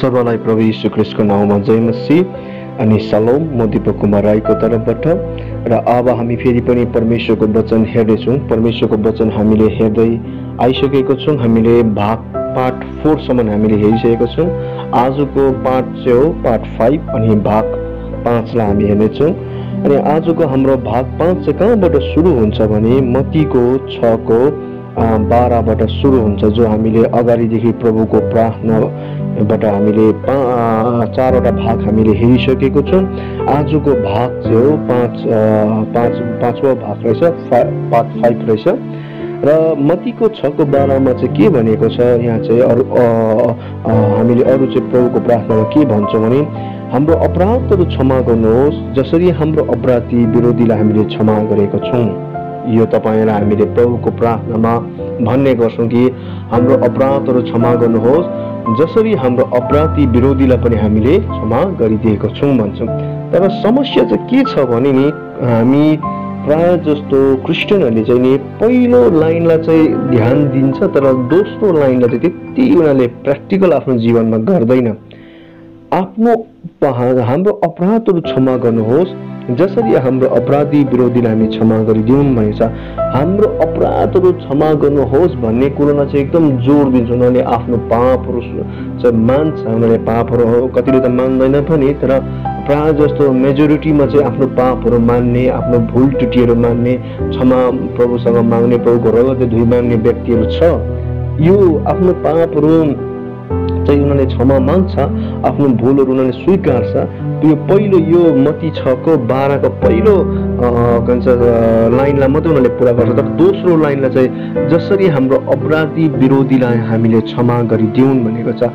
सर्वलाई प्रभु यीशु ख्रिस्टको नाउँमा जय मसी अनि सलोम म दिपक कुमार राईको तर्फबाट। र अब हामी फेरि पनि परमेश्वरको वचन हेर्दैछौँ। परमेश्वरको वचन हामीले हेर्दै आइसकेको छौँ। हामीले भाग पार्ट फोरसम्म हामीले हेरिसकेको छौँ। आजको पार्ट चाहिँ हो पार्ट फाइभ अनि भाग पाँचलाई हामी हेर्नेछौँ। अनि आजको हाम्रो भाग पाँच चाहिँ कहाँबाट सुरु हुन्छ भने मतीको छको बाह्रबाट सुरु हुन्छ जो हामीले अगाडिदेखि प्रभुको प्रार्थनाबाट हामीले पा चारवटा भाग हामीले हेरिसकेको छौँ। आजको भाग चाहिँ हो पाँच पाँच पाँचवा भाग रहेछ फा पार्ट फाइभ रहेछ। र मतीको छको बाह्रमा चाहिँ के भनेको छ यहाँ चाहिँ अरू हामीले अरू चाहिँ प्रभुको प्रार्थनामा के भन्छौँ भने हाम्रो अपराधहरू क्षमा गर्नुहोस् जसरी हाम्रो अपराधी विरोधीलाई हामीले क्षमा गरेको छौँ। यो तपाईँलाई हामीले प्रभुको प्रार्थनामा भन्ने गर्छौँ कि हाम्रो अपराधहरू क्षमा गर्नुहोस्। जसरी हाम्रो अपराधी विरोधीलाई पनि हामीले क्षमा गरिदिएको छौँ भन्छौँ। तर समस्या चाहिँ के छ भने नि हामी प्राय जस्तो क्रिस्चियनहरूले चाहिँ नि पहिलो लाइनलाई चाहिँ ध्यान दिन्छ तर दोस्रो लाइनलाई चाहिँ त्यति उनीहरूले प्र्याक्टिकल आफ्नो जीवनमा गर्दैन। आफ्नो हाम्रो अपराधहरू क्षमा गर्नुहोस्। जसरी हाम्रो अपराधी विरोधीलाई हामी क्षमा गरिदिउँ भनेको छ हाम्रो अपराधहरू क्षमा गर्नुहोस् भन्ने कुरोमा चाहिँ एकदम जोड दिन्छ उनीहरूले आफ्नो पापहरू चाहिँ मान्छ। उनीहरूले पापहरू कतिले त मान्दैन पनि तर प्रायः जस्तो मेजोरिटीमा चाहिँ आफ्नो पापहरू मान्ने आफ्नो भुल टुटीहरू मान्ने क्षमा प्रभुसँग माग्ने प्रभुको रगत धुइ माग्ने व्यक्तिहरू छ। यो आफ्नो पापहरू चाहिँ उनीहरूले क्षमा माग्छ आफ्नो भुलहरू उनीहरूले स्वीकार्छ। यो पहिलो यो मती छको बाह्रको पहिलो के भन्छ लाइनलाई मात्रै उनीहरूले पुरा गर्छ। तर दोस्रो लाइनलाई चाहिँ जसरी हाम्रो अपराधी विरोधीलाई हामीले क्षमा गरिदिउँ भनेको छ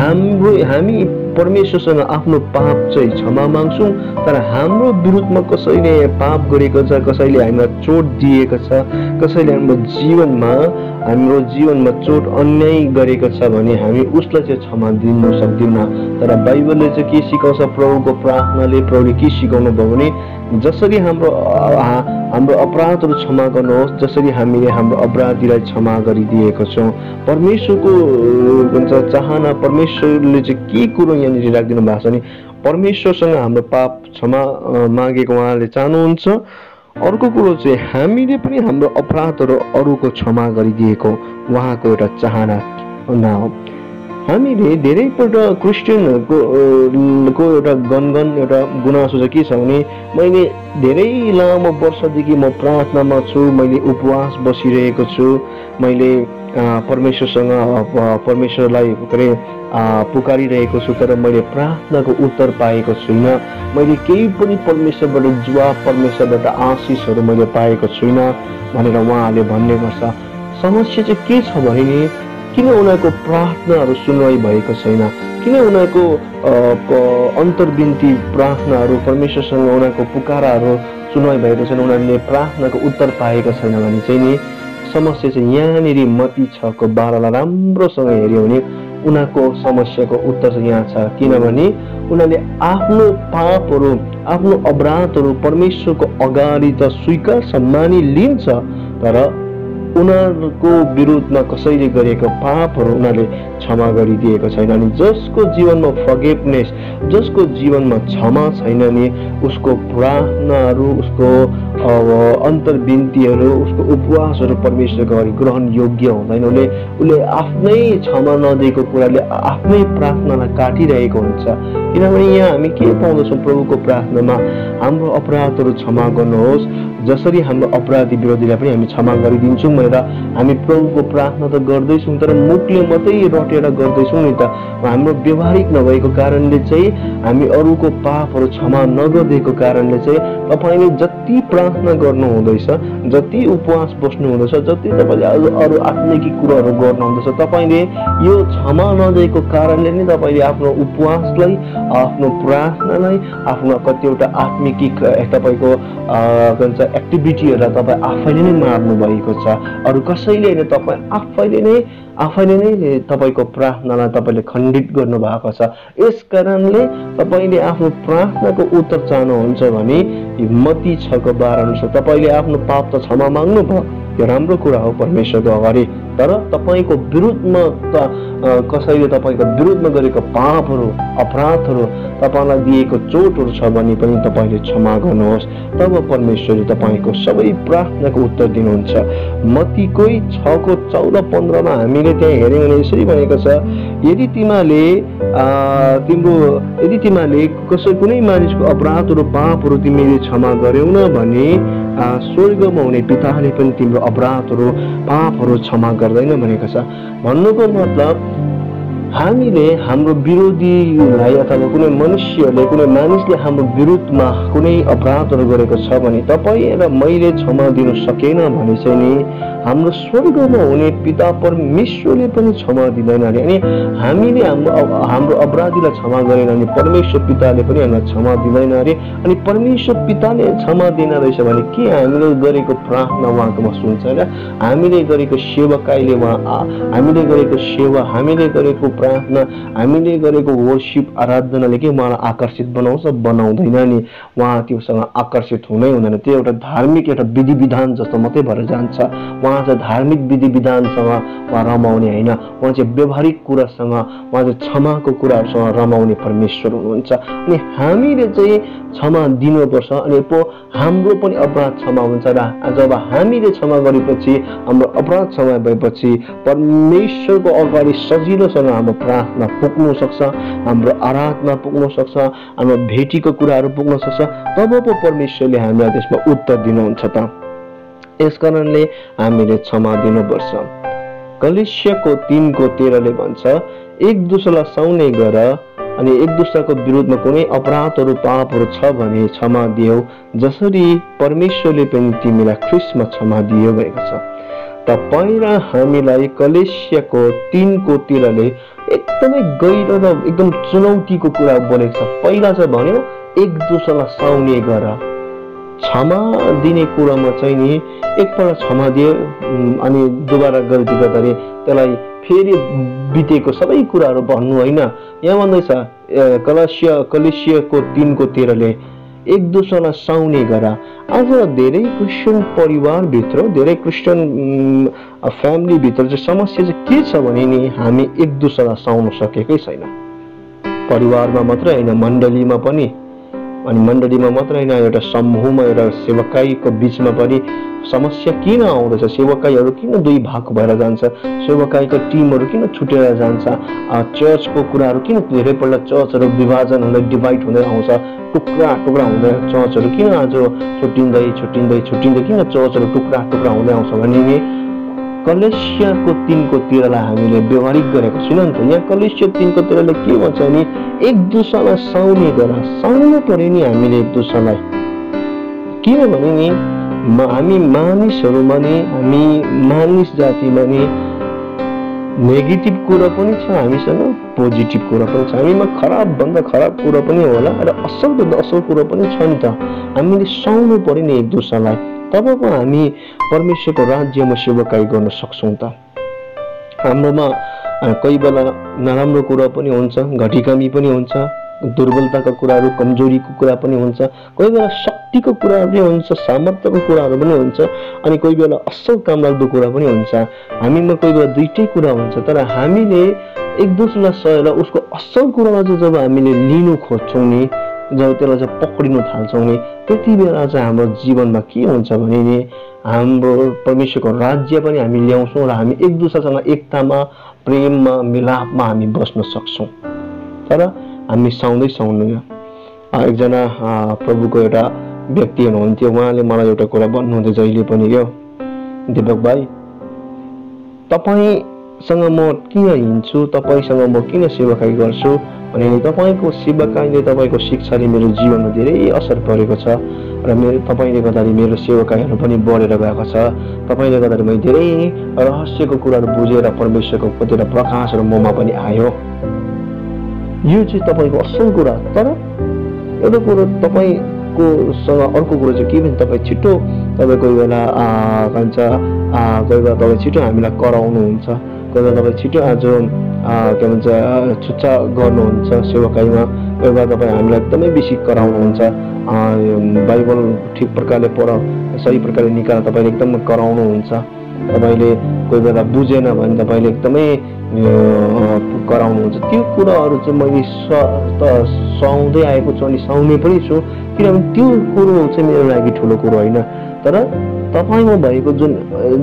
हाम्रो हामी परमेश्वरसँग आफ्नो पाप चाहिँ क्षमा माग्छौँ तर हाम्रो विरुद्धमा कसैले पाप गरेको छ कसैले हामीलाई चोट दिएको छ कसैले हाम्रो जीवनमा हाम्रो जीवनमा चोट अन्याय गरेको छ भने हामी उसलाई चाहिँ क्षमा दिनु सक्दैनौँ। तर बाइबलले चाहिँ के सिकाउँछ? प्रभुको प्रार्थनाले प्रभुले के सिकाउनु भयो भने जसरी हाम्रो हाम्रो अपराधहरू क्षमा गर्नुहोस् जसरी हामीले हाम्रो अपराधीलाई क्षमा गरिदिएको छौँ। परमेश्वरको भन्छ चाहना परमेश्वरले चाहिँ के कुरो यहाँनिर राखिदिनु भएको छ भने परमेश्वरसँग हाम्रो पाप क्षमा मागेको उहाँले चाहनुहुन्छ। अर्को कुरो चाहिँ हामीले पनि हाम्रो अपराधहरू अरूको क्षमा गरिदिएको उहाँको एउटा चाहना हो। हामीले धेरैपल्ट क्रिस्चियनहरूको को एउटा गनगन एउटा गुनासो चाहिँ के छ भने मैले धेरै लामो वर्षदेखि म प्रार्थनामा छु मैले उपवास बसिरहेको छु मैले परमेश्वरसँग परमेश्वरलाई के अरे पुकारिरहेको छु तर मैले प्रार्थनाको उत्तर पाएको छुइनँ। मैले केही पनि परमेश्वरबाट जवाब परमेश्वरबाट आशिषहरू मैले पाएको छुइनँ भनेर उहाँहरूले भन्ने गर्छ। समस्या चाहिँ के छ भने नि किन उनीहरूको प्रार्थनाहरू सुनवाई भएको छैन? किन उनीहरूको अन्तर्विन्ती प्रार्थनाहरू परमेश्वरसँग उनीहरूको पुकाराहरू सुनवाई भएको छैन उनीहरूले प्रार्थनाको उत्तर पाएको छैन भने चाहिँ नि समस्या चाहिँ यहाँनिर मती छको बाह्रलाई राम्रोसँग हेऱ्यो भने उनीहरूको समस्याको उत्तर यहाँ छ। किनभने उनीहरूले आफ्नो पापहरू आफ्नो अपराधहरू परमेश्वरको अगाडि त स्वीकार मानि लिन्छ तर उनीहरूको विरुद्धमा कसैले गरेको पापहरू उनीहरूले क्षमा गरिदिएको छैन अनि जसको जीवनमा फगेपनेस जसको जीवनमा क्षमा छैन नि उसको प्रार्थनाहरू उसको अन्तर्विन्तीहरू उसको उपवासहरू परमेश्वरको अगाडि ग्रहण योग्य हुँदैन। उसले उसले आफ्नै क्षमा नदिएको कुराले आफ्नै प्रार्थनालाई काटिरहेको हुन्छ। किनभने यहाँ हामी के पाउँदछौँ प्रभुको प्रार्थनामा? हाम्रो अपराधहरू क्षमा गर्नुहोस् जसरी हाम्रो अपराधी विरोधीलाई पनि हामी क्षमा गरिदिन्छौँ भनेर हामी प्रभुको प्रार्थना त गर्दैछौँ तर मुखले मात्रै रटेर गर्दैछौँ नि त। हाम्रो व्यवहारिक नभएको कारणले चाहिँ हामी अरूको पापहरू क्षमा नगरिदिएको कारणले चाहिँ तपाईँले जति प्रार्थना गर्नु हुँदैछ जति उपवास बस्नु हुँदैछ जति तपाईँले अरू आत्मिकी कुराहरू गर्नु हुँदैछ तपाईँले यो क्षमा नदिएको कारणले नै तपाईँले आफ्नो उपवासलाई आफ्नो प्रार्थनालाई आफ्नो कतिवटा आत्मिकी तपाईँको के भन्छ एक्टिभिटीहरूलाई तपाईँ आफैले नै मार्नु भएको छ। अरू कसैले होइन तपाईँ आफैले नै आफैले नै तपाईँको प्रार्थनालाई तपाईँले खण्डित गर्नुभएको छ। यस कारणले तपाईँले आफ्नो प्रार्थनाको उत्तर चाहनुहुन्छ भने मती छको बाह्र अनुसार तपाईँले आफ्नो पाप त क्षमा माग्नु भयो यो राम्रो कुरा हो परमेश्वरको अगाडि तर तपाईँको विरुद्धमा त कसैले तपाईँको विरुद्धमा गरेको पापहरू अपराधहरू तपाईँलाई दिएको चोटहरू छ भने पनि तपाईँले क्षमा गर्नुहोस्। तब परमेश्वरले तपाईँको सबै प्रार्थनाको उत्तर दिनुहुन्छ। मतीकै छको चौध पन्ध्रमा हामीले त्यहाँ हेऱ्यौँ भने यसरी भनेको छ यदि तिमीले तिम्रो यदि तिमीले कसै कुनै मानिसको अपराधहरू पापहरू तिमीले क्षमा गर्यौ न भने स्वर्गमा हुने पिताले पनि तिम्रो अपराधहरू पापहरू क्षमा गर्दैन भनेको छ। भन्नुको मतलब हामीले हाम्रो विरोधीलाई अथवा कुनै मनुष्यले कुनै मानिसले हाम्रो विरुद्धमा कुनै अपराधहरू गरेको छ भने तपाईँ र मैले क्षमा दिन सकेन भने चाहिँ नि हाम्रो स्वर्गमा हुने पिता परमेश्वरले पनि क्षमा दिँदैन अरे। अनि हामीले हाम्रो हाम्रो अपराधीलाई क्षमा गरेन भने परमेश्वर पिताले पनि हामीलाई क्षमा दिँदैन अरे। अनि परमेश्वर पिताले क्षमा दिन रहेछ भने के हामीले गरेको प्रार्थना उहाँकोमा सुन्छ र हामीले गरेको सेवकाईले उहाँ हामीले गरेको सेवा हामीले गरेको प्रार्थना हामीले गरेको वर्सिप आराधनाले के उहाँलाई आकर्षित बनाउँछ? बनाउँदैन नि। उहाँ त्योसँग आकर्षित हुनै हुँदैन। त्यो एउटा धार्मिक एउटा विधि विधान जस्तो मात्रै भएर जान्छ। उहाँ चाहिँ धार्मिक विधि विधानसँग उहाँ रमाउने होइन। उहाँ चाहिँ व्यवहारिक कुरासँग उहाँ चाहिँ क्षमाको कुराहरूसँग रमाउने परमेश्वर हुनुहुन्छ। अनि हामीले चाहिँ क्षमा दिनुपर्छ। अनि पो हाम्रो पनि अपराध क्षमा हुन्छ। र जब हामीले क्षमा गरेपछि हाम्रो अपराध क्षमा भएपछि परमेश्वरको अगाडि सजिलोसँग हाम्रो प्रार्थना पुग्नु सक्छ हाम्रो आराधना पुग्न सक्छ हाम्रो भेटीको कुराहरू पुग्न सक्छ। तब पो परमेश्वरले हामीलाई त्यसमा उत्तर दिनुहुन्छ त। यस कारणले हामीले क्षमा दिनुपर्छ। कलिसियाको तिनको तेह्रले भन्छ एक दुसरालाई साउने गर अनि एक दुसराको विरुद्धमा कुनै अपराधहरू पापहरू छ भने क्षमा दियो जसरी परमेश्वरले पनि तिमीलाई ख्रिस्टमा क्षमा दियो भएको छ। तपाईँ र हामीलाई कलेसियाको तिनको तिरले एकदमै गहिरो र एकदम चुनौतीको कुरा बोलेको छ। पहिला चाहिँ भन्यो एक दुसरालाई साउने गर। क्षमा दिने कुरामा चाहिँ नि एकपल्ट क्षमा दियो अनि दुबारा गल्ती गर्दाखेरि त्यसलाई फेरि बितेको सबै कुराहरू भन्नु होइन। यहाँ भन्दैछ कलसिया कलेसियाको तिनको तेह्रले एक दुसरालाई साउने गर। आज धेरै क्रिस्चियन परिवारभित्र धेरै क्रिस्चियन फ्यामिलीभित्र चाहिँ समस्या चाहिँ के छ भने नि हामी एक दुसरालाई साउन सकेकै छैन। परिवारमा मात्रै होइन मण्डलीमा पनि। अनि मण्डलीमा मात्र होइन एउटा समूहमा एउटा सेवकाईको बिचमा पनि समस्या किन आउँदछ? सेवकाईहरू किन दुई भाग भएर जान्छ? सेवकाईको टिमहरू किन छुटेर जान्छ? चर्चको कुराहरू किन धेरैपल्ट चर्चहरू विभाजन हुँदै डिभाइड हुँदै आउँछ? टुक्रा टुक्रा हुँदै चर्चहरू किन आज छुट्टिँदै छुट्टिँदै छुट्टिँदै किन चर्चहरू टुक्रा टुक्रा हुँदै आउँछ भने कलेसियाको तिनको तिरलाई हामीले व्यवहारिक गरेको छैन नि त। यहाँ कलेसिया तिनको तिरले के भन्छ भने एक दुसरालाई साउने गर साउनु पर्यो नि हामीले एक दुसरालाई किनभने नि हामी मानिसहरूमा नि हामी मानिस जातिमा नि नेगेटिभ कुरा पनि छ हामीसँग पोजिटिभ कुरा पनि छ। हामीमा खराबभन्दा खराब कुरा पनि होला र असलभन्दा असल कुरा पनि छ नि त। हामीले साउनु पर्यो नि एक दुसरालाई तब पो हामी परमेश्वरको राज्यमा सेवाकाई गर्न सक्छौँ त। हाम्रोमा कोही बेला नराम्रो कुरा पनि हुन्छ घटिकमी पनि हुन्छ दुर्बलताको कुराहरू कमजोरीको कुरा पनि हुन्छ कोही बेला शक्तिको कुराहरू पनि हुन्छ सामर्थ्यको कुराहरू पनि हुन्छ अनि कोही बेला असल काम लाग्दो कुरा पनि हुन्छ। हामीमा कोही बेला दुइटै कुरा हुन्छ तर हामीले एक दोस्रोलाई सहेर उसको असल कुरालाई चाहिँ जब हामीले लिनु खोज्छौँ नि जब त्यसलाई चाहिँ पक्रिनु थाल्छौँ नि त्यति बेला चाहिँ हाम्रो जीवनमा के हुन्छ भने नि हाम्रो परमेश्वरको राज्य पनि हामी ल्याउँछौँ र हामी एक दुसरासँग एकतामा प्रेममा मिलापमा हामी बस्न सक्छौँ तर हामी साउँदै साउनु एकजना प्रभुको एउटा व्यक्ति हुनुहुन्थ्यो उहाँले मलाई एउटा कुरा भन्नुहुन्थ्यो जहिले पनि यो दिपक भाइ तपाईँसँग म किन हिँड्छु तपाईँसँग म किन सेवाकाई गर्छु भने तपाईँको सेवाकाईले तपाईँको शिक्षाले मेरो जीवनमा धेरै असर परेको छ र मेरो तपाईँले गर्दाखेरि मेरो सेवाकाईहरू पनि बढेर गएको छ। तपाईँले गर्दाखेरि मैले धेरै रहस्यको कुराहरू बुझेर परमेश्वरको कतिवटा प्रकाशहरू ममा पनि आयो। यो चाहिँ तपाईँको असल कुरा तर एउटा कुरो तपाईँकोसँग अर्को कुरो चाहिँ के भने तपाईँ छिटो तपाईँ कोही बेला के भन्छ कोही बेला तपाईँ छिटो हामीलाई कराउनुहुन्छ। कोही बेला तपाईँ छिटो आज के भन्छ छुच्चा गर्नुहुन्छ सेवाकाईमा कोही बेला तपाईँ हामीलाई एकदमै बेसी कराउनुहुन्छ। बाइबल ठिक प्रकारले पढ सही प्रकारले निकालेर तपाईँले एकदम कराउनुहुन्छ तपाईँले कोही बेला बुझेन भने तपाईँले एकदमै कराउनुहुन्छ त्यो कुराहरू चाहिँ मैले सुहाउँदै आएको छु अनि सुहाउने पनि छु। किनभने त्यो कुरो चाहिँ मेरो लागि ठुलो कुरो होइन। तर तपाईँमा भएको जुन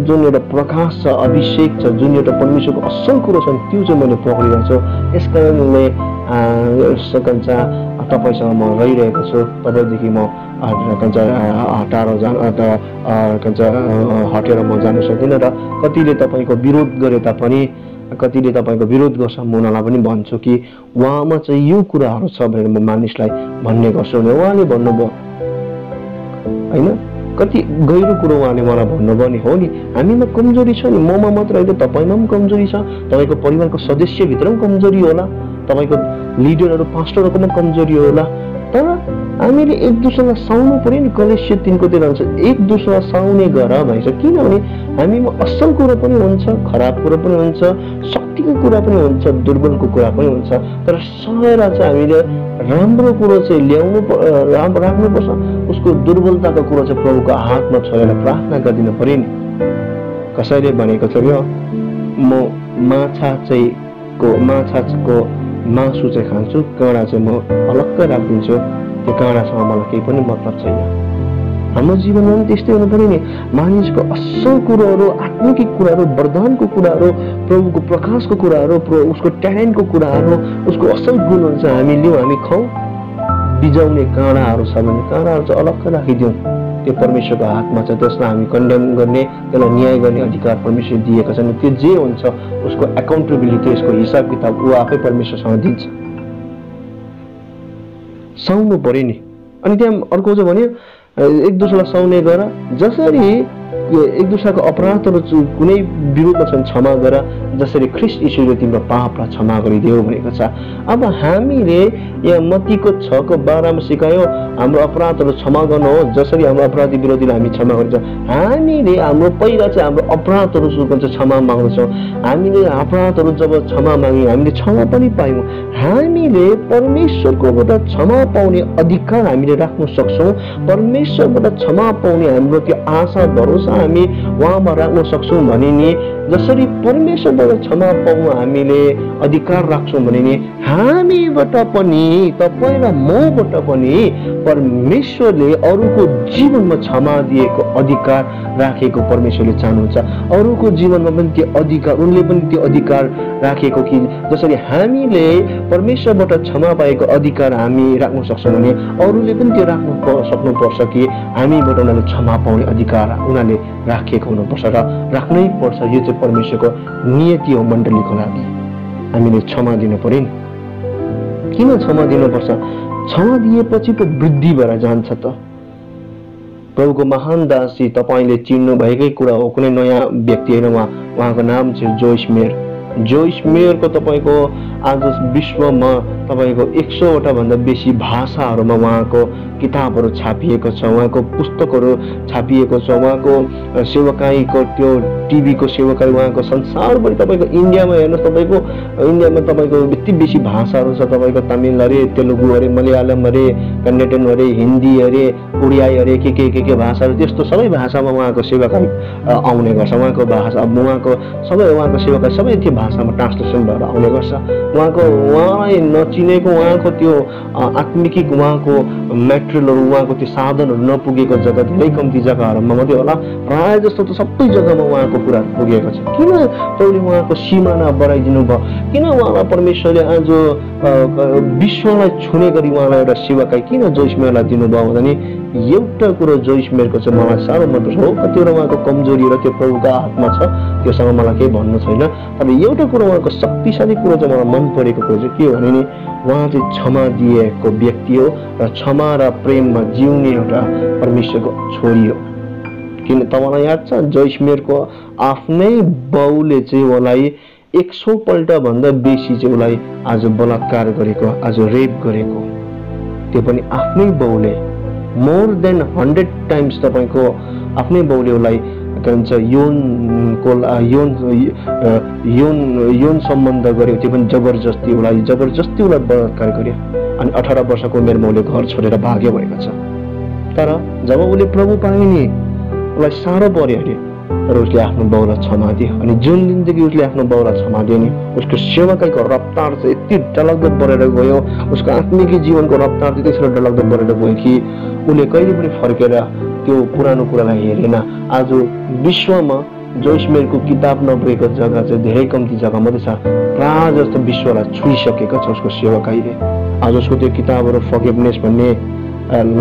जुन एउटा प्रकाश छ अभिषेक छ जुन एउटा परमेश्वरको असल कुरो छ त्यो चाहिँ मैले पक्रिरहेको छु। यस कारणले सकन्छ तपाईँसँग म रहिरहेको छु। तपाईँदेखि म कन्छ टाढो जानु कन्छ हटेर म जानु सक्दिनँ र कतिले तपाईँको विरोध गरे तापनि कतिले तपाईँको विरोध गर्छ म उनीहरूलाई पनि भन्छु कि उहाँमा चाहिँ यो कुराहरू छ भनेर म मानिसलाई भन्ने गर्छु भने उहाँले भन्नुभयो। होइन? कति गहिरो कुरो उहाँले मलाई भन्नुभयो नि हो नि? हामीमा कमजोरी छ नि। ममा मात्र होइन तपाईँमा पनि कमजोरी छ। तपाईँको परिवारको सदस्यभित्र पनि कमजोरी होला। तपाईँको लिडरहरू पास्टरहरूकोमा कमजोरी होला। तर हामीले एक दुसरालाई साउनु पऱ्यो नि कलेसिय तिनको त्यो रहन्छ एक दुसरा साउने गर भन्छ किनभने हामीमा असल कुरो पनि हुन्छ खराब कुरो पनि हुन्छ शक्तिको कुरा पनि हुन्छ दुर्बलको कुरा पनि हुन्छ। तर सहेर चाहिँ हामीले राम्रो कुरो चाहिँ ल्याउनु राम्रो राख्नुपर्छ। उसको दुर्बलताको कुरो चाहिँ प्रभुको हातमा छोडेर प्रार्थना गरिदिनु पऱ्यो नि। कसैले भनेको छ क्या म माछा चाहिँ को माछाको मासु चाहिँ खान्छु काँडा चाहिँ म अलग्गै राखिदिन्छु। त्यो काँडासँग मलाई केही पनि मतलब छैन। हाम्रो जीवनमा पनि त्यस्तै हुनु पऱ्यो नि मानिसको असल कुरोहरू आत्मिक कुराहरू वरदानको कुराहरू प्रभुको प्रकाशको कुराहरू उसको ट्यालेन्टको कुराहरू उसको असल गुणहरू चाहिँ हामी लिउँ हामी खाउँ। बिजाउने काँडाहरू छ भने काँडाहरू चाहिँ अलग्गै राखिदिउँ। त्यो परमेश्वरको हातमा छ त्यसलाई हामी कन्डेम गर्ने त्यसलाई न्याय गर्ने अधिकार परमेश्वर दिएको छ। त्यो जे हुन्छ उसको एकाउन्टेबिलिटी यसको हिसाब किताब ऊ आफै परमेश्वरसँग दिन्छ। साउनु पऱ्यो नि। अनि त्यहाँ अर्को चाहिँ भन्यो एक दुसरालाई साउने गर। जसरी एक दुसराको अपराधहरू कुनै विरोधमा छन् क्षमा गर जसरी ख्रिस्ट ईश्वरले तिम्रो पापलाई क्षमा गरिदियो भनेको छ। अब हामीले यहाँ मतीको छको बाह्रमा सिकायो हाम्रो अपराधहरू क्षमा गर्नु हो जसरी हाम्रो अपराधी विरोधीलाई हामी क्षमा गर्छ। हामीले हाम्रो पहिला चाहिँ हाम्रो अपराधहरू सुन्छ क्षमा माग्दछौँ। हामीले अपराधहरू जब क्षमा माग्यौँ हामीले क्षमा पनि पायौँ। हामीले परमेश्वरकोबाट क्षमा पाउने अधिकार हामीले राख्न सक्छौँ। परमेश्वरबाट क्षमा पाउने हाम्रो त्यो आशा भरोसा हामी उहाँमा राख्न सक्छौँ भने नि जसरी परमेश्वरबाट क्षमा पाउनु हामीले अधिकार राख्छौँ भने नि हामीबाट पनि तपाईँ र मबाट पनि परमेश्वरले अरूको जीवनमा क्षमा दिएको अधिकार राखेको परमेश्वरले चाहनुहुन्छ अरूको जीवनमा पनि त्यो अधिकार उनले पनि त्यो अधिकार राखेको कि जसरी हामीले परमेश्वरबाट क्षमा पाएको अधिकार हामी राख्न सक्छौँ भने अरूले पनि त्यो राख्नु सक्नुपर्छ कि? हामीबाट उनीहरूले क्षमा पाउने अधिकार उनीहरूले राखेको हुनुपर्छ र राख्नै पर्छ। यो चाहिँ परमेश्वरको नियति हो मण्डलीको लागि। हामीले क्षमा दिनु पऱ्यो नि। किन क्षमा दिनुपर्छ? क्षमा दिएपछि पो वृद्धि भएर जान्छ त। प्रभुको महान दासी तपाईँले चिन्नु भएकै कुरा हो। कुनै नयाँ व्यक्ति होइन उहाँ उहाँको नाम चाहिँ जोइस मेयर। जोइस मेयरको तपाईँको आज विश्वमा तपाईँको एक सौवटा भन्दा बेसी भाषाहरूमा उहाँको किताबहरू छापिएको छ उहाँको पुस्तकहरू छापिएको छ उहाँको सेवकाईको त्यो टिभीको सेवकाई उहाँको संसारभरि तपाईँको इन्डियामा हेर्नुहोस् तपाईँको इन्डियामा तपाईँको यति बेसी भाषाहरू छ तपाईँको तमिल अरे तेलुगु अरे मलयालम अरे कन्नेटन अरे हिन्दी अरे उडियाई अरे के के के के भाषाहरू त्यस्तो सबै भाषामा उहाँको सेवकाई आउने गर्छ उहाँको भाषा उहाँको सबै उहाँको सेवकाई सबै त्यो भाषामा ट्रान्सलेसन भएर आउने गर्छ। उहाँको उहाँलाई नचिनेको उहाँको त्यो आत्मिक उहाँको मेटेरियलहरू उहाँको त्यो साधनहरू नपुगेको जग्गा धेरै कम्ती जग्गाहरूमा मात्रै होला। प्रायः जस्तो त सबै जग्गामा उहाँको कुराहरू पुगेको छ। किन तपाईँले उहाँको सिमाना बढाइदिनु भयो? किन उहाँलाई परमेश्वरले आज विश्वलाई छुने गरी उहाँलाई एउटा सेवाकाई किन जोइसमेरलाई दिनुभयो भन्दा नि एउटा कुरो जोइसमेरको चाहिँ मलाई साह्रो मनपर्छ हो कतिवटा उहाँको कमजोरी र त्यो प्रभुको हातमा छ त्योसँग मलाई केही भन्नु छैन। तर एउटा कुरो उहाँको शक्तिशाली कुरो चाहिँ मलाई मन परेको कुरो चाहिँ के हो भने नि उहाँ चाहिँ क्षमा दिएको व्यक्ति हो र क्षमा र प्रेममा जिउने एउटा परमेश्वरको छोरी हो। किन तपाईँलाई याद छ जैसमेरको आफ्नै बाउले चाहिँ उहाँलाई एक सौपल्ट भन्दा बेसी चाहिँ उसलाई आज बलात्कार गरेको आज रेप गरेको त्यो पनि आफ्नै बाउले मोर देन हन्ड्रेड टाइम्स तपाईँको आफ्नै बाउले उसलाई के भन्छ यौनको यौन यौन यौन सम्बन्ध गर्यो त्यो पनि जबरजस्ती उसलाई जबरजस्ती उसलाई बलात्कार गर्यो अनि अठार वर्षको उमेरमा उसले घर छोडेर भाग्यो भएको छ। तर जब उसले प्रभु पायो नि उसलाई साह्रो पऱ्यो अरे। तर उसले आफ्नो बाउलाई क्षमा दियो अनि जुन दिनदेखि उसले आफ्नो बाउलाई क्षमा दियो नि उसको सेवाकाईको रफ्तार चाहिँ यति डलग्दो बढेर गयो। उसको आत्मिकी जीवनको रफ्तार चाहिँ त्यसरी डलग्दो बढेर गयो कि उसले कहिले पनि फर्केर त्यो पुरानो कुरालाई हेरेन। आज विश्वमा जोइसमेरको किताब नभएको जग्गा चाहिँ धेरै कम्ती जग्गा मात्रै छ। प्रायः जस्तो विश्वलाई छोइसकेको छ उसको सेवकाईले आज उसको त्यो किताबहरू फगेभनेस भन्ने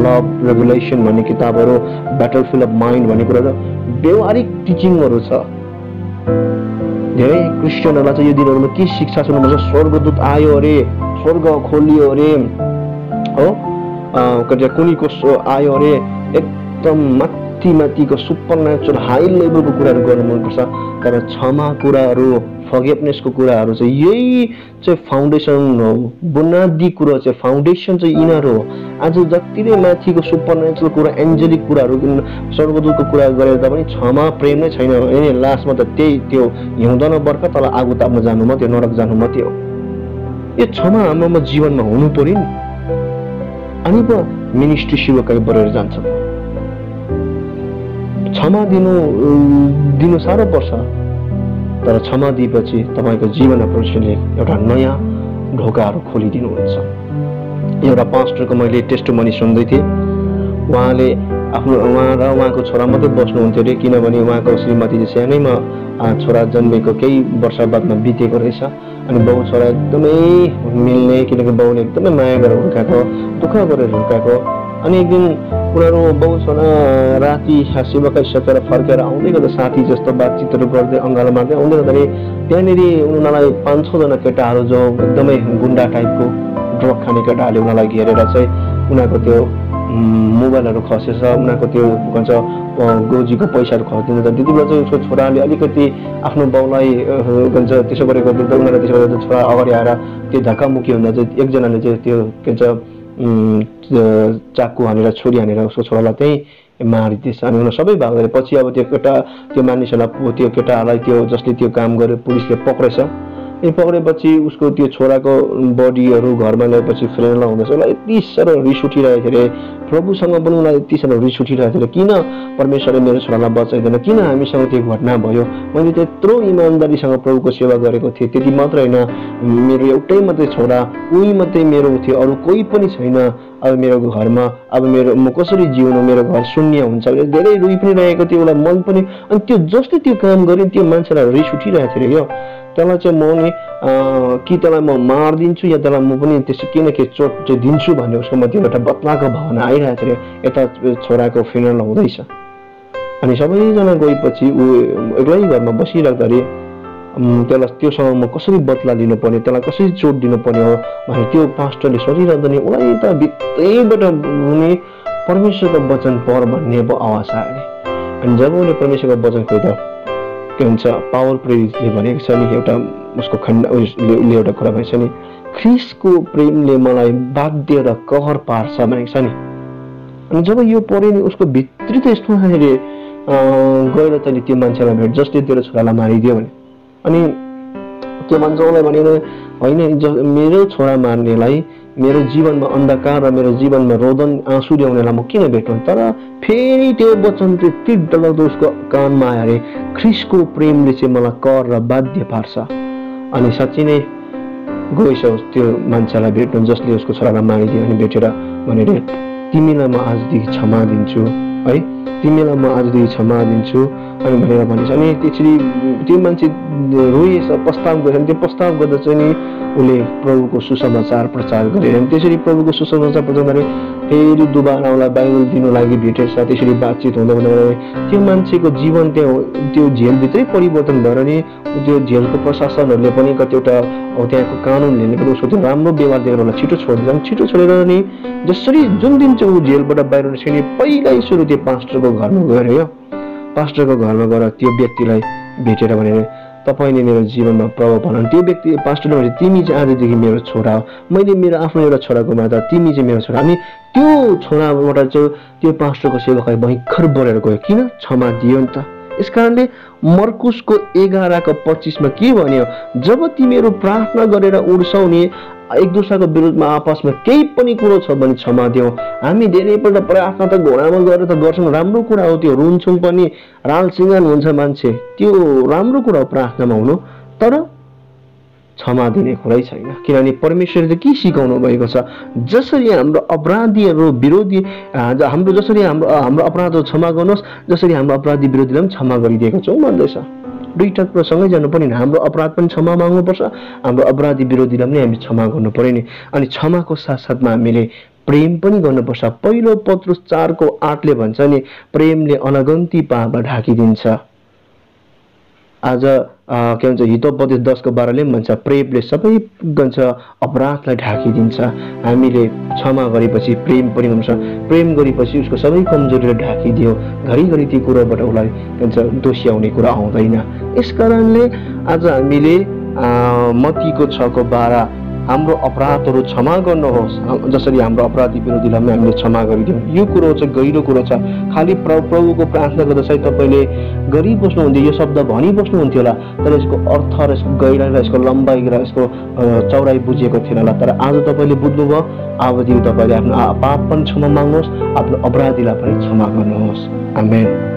लभ रेगुलेसन भन्ने किताबहरू ब्याटल फिल अफ माइन्ड भन्ने कुरा त व्यवहारिक टिचिङहरू छ। धेरै क्रिस्चियनहरूलाई चाहिँ यो दिनहरूमा के शिक्षा सुन्नुपर्छ? स्वर्गदूत आयो अरे स्वर्ग खोलियो अरे हो? कुनै कसो आयो अरे एकदम माथि माथिको सुपर नेचुरल हाई लेभलको कुराहरू गर्नु मनपर्छ। तर क्षमा कुराहरू फगेपनेसको कुराहरू चाहिँ यही चाहिँ फाउन्डेसन हो। बुनियादी कुरो चाहिँ फाउन्डेसन चाहिँ यिनीहरू हो। आज जति नै माथिको सुपर नेचुरल कुरा एन्जेलिक कुराहरू स्वर्गदूतको कुरा गरेर तापनि क्षमा प्रेम नै छैन। भने लास्टमा त त्यही त्यो हिउँदन बर्ख तल आगो ताप्न जानु मात्रै नरक जानु मात्रै हो। यो क्षमा हाम्रोमा जीवनमा हुनु पऱ्यो नि। अनि पो मिनिस्ट्री सेवकाई बढेर जान्छ। क्षमा दिनु दिनु साह्रो पर्छ। तर क्षमा दिएपछि तपाईँको जीवनमा परमेश्वरले एउटा नयाँ ढोकाहरू खोलिदिनुहुन्छ। एउटा पास्टरको मैले टेस्ट मनी सुन्दै थिएँ। उहाँले आफ्नो उहाँ र उहाँको छोरा मात्रै बस्नुहुन्थ्यो अरे किनभने उहाँको श्रीमती सानैमा छोरा जन्मेको केही वर्ष बादमा बितेको रहेछ। अनि बाउ छोरा एकदमै मिल्ने किनकि बाउले एकदमै माया गरेर हुर्काएको दुःख गरेर हुर्काएको। अनि एक दिन उनीहरू बाउसँग राति सेवाकै सकेर फर्केर आउँदै गर्दा साथी जस्तो बातचितहरू गर्दै अङ्गालो मार्दै आउँदै गर्दाखेरि त्यहाँनिर उनीहरूलाई पाँच छजना केटाहरू जो एकदमै गुन्डा टाइपको ड्रग खाने केटाहरूले उनीहरूलाई घेरेर चाहिँ उनीहरूको त्यो मोबाइलहरू खसेछ उनीहरूको त्यो भन्छ गोजीको पैसाहरू खसिदिन्छ त्यति बेला चाहिँ उसको छोराले अलिकति आफ्नो बाउलाई भन्छ त्यसो गरेको देख्दा उनीहरूले त्यसो गर्दा छोरा अगाडि आएर त्यो धक्कामुखी हुँदा चाहिँ एकजनाले चाहिँ त्यो के भन्छ चाकु हानेर छुरी हानेर उसको छोरालाई त्यहीँ मारिदिएछ अनि उनीहरू सबै भागेर पछि अब त्यो केटा त्यो मानिसहरूलाई त्यो केटाहरूलाई त्यो जसले त्यो काम गर्यो पुलिसले पक्रेछ पक्रेपछि उसको त्यो छोराको बडीहरू घरमा ल्याएपछि फ्रेन्ड हुँदैछ। उसलाई यति साह्रो रिस उठिरहेको थियो अरे। प्रभुसँग पनि उसलाई यति साह्रो रिस उठिरहेको थियो किन? परमेश्वरले मेरो छोरालाई बचाइदिएन। किन हामीसँग त्यो घटना भयो? मैले त्यत्रो इमान्दारीसँग प्रभुको सेवा गरेको थिएँ। त्यति मात्र होइन। मेरो एउटै मात्रै छोरा उही मात्रै मेरो थियो। अरू कोही पनि छैन। अब मेरो घरमा अब मेरो म कसरी जिउनु? मेरो घर शून्य हुन्छ। भने धेरै रुई पनि रहेको थियो। उसलाई मन पनि अनि त्यो जसले त्यो काम गर्यो त्यो मान्छेलाई रिस उठिरहेको थियो क्या त्यसलाई चाहिँ म नि कि त्यसलाई म मारिदिन्छु या त्यसलाई म पनि त्यसो किन के चोट चाहिँ दिन्छु भन्ने उसको मध्ये एउटा बत्लाको भावना आइरहेको थियो यता छोराको फिनल हुँदैछ। अनि सबैजना गएपछि ऊ एक्लै घरमा बसिराख्दाखेरि त्यसलाई त्योसँग म कसरी बदला लिनुपर्ने त्यसलाई कसरी चोट दिनुपर्ने हो भने त्यो पास्टरले सोचिरहँदा नि उसलाई त भित्रैबाट हुने परमेश्वरको वचन पर भन्ने आवाज आयो अनि जब उसले परमेश्वरको वचन खोज्दा के भन्छ पावर प्रेरितले भनेको छ नि एउटा उसको खण्ड उसले एउटा कुरा भनेको छ नि ख्रिसको प्रेमले मलाई बाध्य र कहर पार्छ भनेको छ नि। अनि जब यो पढ्यो नि उसको भित्री त यस्तो खानेले गएर तैँले त्यो मान्छेलाई भेट जसले तेरो छोरालाई मारिदियो भने। अनि त्यो मान्छे उसलाई भनेर होइन मेरो छोरा मार्नेलाई मेरो जीवनमा अन्धकार र मेरो जीवनमा रोदन आँसु ल्याउनेलाई म किन भेटौँ? तर फेरि त्यो वचन यति डलाउँदो उसको कानमा आयो अरे ख्रिसको प्रेमले चाहिँ मलाई कर र बाध्य पार्छ। अनि साँच्ची नै गएछ त्यो मान्छेलाई भेट्नु जसले उसको छोरालाई मारिदियो अनि भेटेर भनेर तिमीलाई म आजदेखि क्षमा दिन्छु। है तिमीलाई म आजदेखि क्षमा दिन्छु। भनेर भनिन्छ। अनि त्यसरी त्यो मान्छे रोएछ प्रस्ताव गरेर त्यो प्रस्ताव गर्दा चाहिँ नि उसले प्रभुको सुसमाचार प्रचार गरेर त्यसरी प्रभुको सुसमाचार प्रचार गरे फेरि दुबारा उसलाई बाइबल दिनु लागि भेटेछ। त्यसरी बातचित हुँदा हुँदा त्यो मान्छेको जीवन त्यो त्यो झेलभित्रै परिवर्तन भएर नि त्यो झेलको प्रशासनहरूले पनि कतिवटा त्यहाँको कानुनले पनि उसको त्यो राम्रो व्यवहार दिएर उसलाई छिटो छोडिदिन्छ। छिटो छोडेर नि जसरी जुन दिन चाहिँ ऊ जेलबाट बाहिर निस्किने पहिल्यै सुरु त्यो पास्टरको घरमा गएर पास्टरको घरमा गएर त्यो व्यक्तिलाई भेटेर भनेर तपाईँले मेरो जीवनमा प्रभाव पाउनु त्यो व्यक्ति पास्टरले भने तिमी चाहिँ आजदेखि मेरो छोरा हो। मैले मेरो आफ्नो एउटा छोराको माता तिमी चाहिँ मेरो छोरा। अनि त्यो छोराबाट चाहिँ त्यो पास्टरको सेवाकाई भयङ्कर बढेर गयो। किन? क्षमा दियो नि त। यस कारणले मर्कुसको एघारको पच्चिसमा के भन्यो? जब तिमीहरू प्रार्थना गरेर उड्छौ नि एक दोस्राको विरुद्धमा आपसमा केही पनि कुरो छ भने क्षमा दिउँ हामी धेरैपल्ट प्रार्थना त घोडामा गएर त गर्छौँ। राम्रो कुरा हो त्यो। रुन्छौँ पनि। राल सिँगान हुन्छ मान्छे। त्यो राम्रो कुरा हो प्रार्थनामा हुनु। तर क्षमा दिने कुरै छैन। किनभने परमेश्वरले के सिकाउनु भएको छ? जसरी हाम्रो अपराधीहरू विरोधी हाम्रो जसरी हाम्रो हाम्रो अपराधहरू क्षमा गर्नुहोस् जसरी हाम्रो अपराधी विरोधीलाई पनि क्षमा गरिदिएको छौँ। भन्दैछ। दुईवटा कुरो सँगै जानु पर्ने हाम्रो अपराध पनि क्षमा माग्नुपर्छ हाम्रो अपराधी विरोधीलाई पनि हामी क्षमा गर्नु पऱ्यो नि। अनि क्षमाको साथसाथमा हामीले प्रेम पनि गर्नुपर्छ। पहिलो पत्र चारको आठले भन्छ नि प्रेमले अनगन्ती पाप ढाकिदिन्छ। आज के भन्छ हितोपदेश दसको बाह्रले पनि भन्छ प्रेमले सबै भन्छ अपराधलाई ढाकिदिन्छ। हामीले क्षमा गरेपछि प्रेम पनि हुन्छ प्रेम गरेपछि उसको सबै कमजोरीलाई ढाकिदियो। घरिघरि ती कुरोबाट उसलाई के भन्छ दोस्याउने कुरा आउँदैन। यस कारणले आज हामीले मतीको छको बाह्र हाम्रो अपराधहरू क्षमा गर्नुहोस्। जसरी हाम्रो अपराधी विरोधीलाई हामीले क्षमा गरिदिउँ यो कुरो चाहिँ गहिरो कुरो छ। खालि प्रभुको प्रार्थना गर्दा चाहिँ तपाईँले गरिबस्नुहुन्थ्यो यो शब्द भनिबस्नुहुन्थ्यो होला। तर यसको अर्थ र यसको गहिराई र यसको लम्बाइ र यसको चौडाइ बुझिएको थिएन होला। तर आज तपाईँले बुझ्नुभयो अबदेखि तपाईँले आफ्नो पाप पनि क्षमा माग्नुहोस् आफ्नो अपराधीलाई पनि क्षमा गर्नुहोस्। आमेन।